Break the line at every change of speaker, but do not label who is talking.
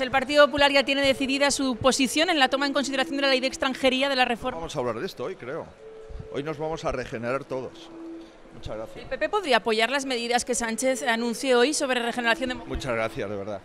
Pues el Partido Popular ya tiene decidida su posición en la toma en consideración de la ley de extranjería de la reforma.
Vamos a hablar de esto hoy, creo. Hoy nos vamos a regenerar todos. Muchas gracias.
¿El PP podría apoyar las medidas que Sánchez anunció hoy sobre regeneración democrática?
Muchas gracias, de verdad.